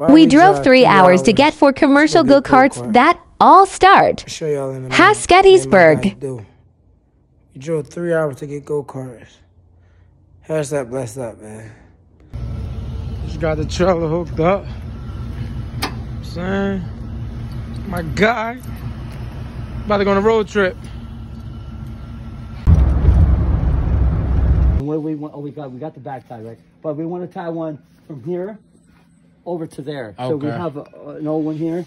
Why We we drove three three hours to get four commercial go karts that all start. show y'all in a. Has Gettysburg. I do. You drove three hours to get go karts. How's that blessed up, man. Just got the trailer hooked up. Saying, my guy, about to go on a road trip. And What we want, oh, we got, we got the back tie, right? But we want to tie one from here over to there. So we have a, an old one here,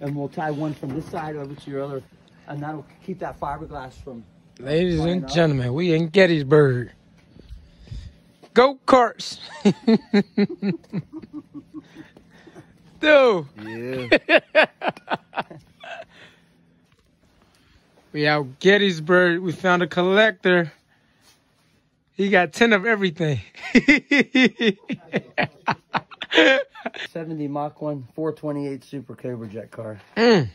and we'll tie one from this side over to your other, and that'll keep that fiberglass from. Ladies and not? gentlemen, we in Gettysburg. Go karts. Dude. Yeah. We out Gettysburg. We found a collector. He got 10 of everything. 70 Mach 1, 428 Super Cobra Jet car. mm.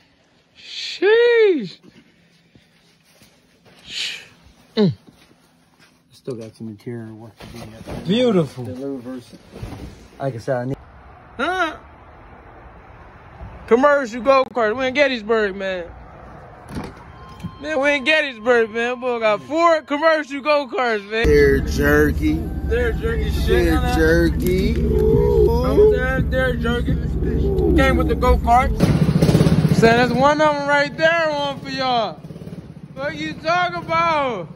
Sheesh. Still got some interior work to do yet. Beautiful. The louvers. Like I said, I need. Huh? Commercial go kart. We in Gettysburg, man. Man, we in Gettysburg, man. Boy, got four commercial go karts, man. They're jerky. They're jerky shit. They're jerky. Oh, they're jerky. Came with the go karts. So that's one of them right there, one for y'all. What you talking about?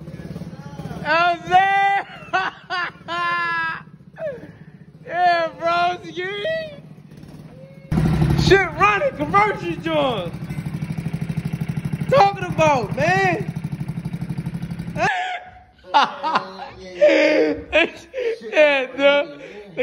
Out there? yeah, bro. You Shit running, commercial joints. Talking about, man. Oh,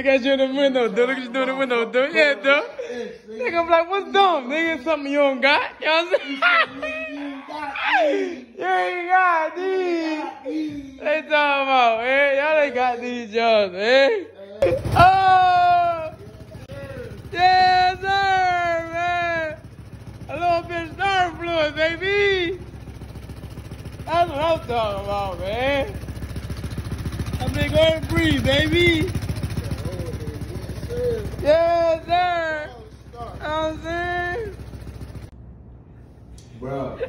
Look at you in the window, dude. Look at you doing the window, dude. Yeah, dude. Nigga, I'm like, what's dumb? Nigga, something you don't got. You know what I'm saying? you ain't got these. They talking about, man. Y'all ain't got these jobs, eh? man. Oh! Yes, sir, man. A little bit of star fluid, baby. That's what I'm talking about, man. I mean, go ahead and breathe, baby. Yes, sir. Oh, you I'm saying? Bro.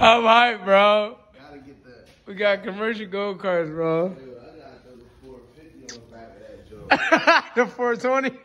I'm hype, bro. Gotta get that. We got commercial go karts, bro. Dude, I gotta the 450 on the back of that joint. the 420.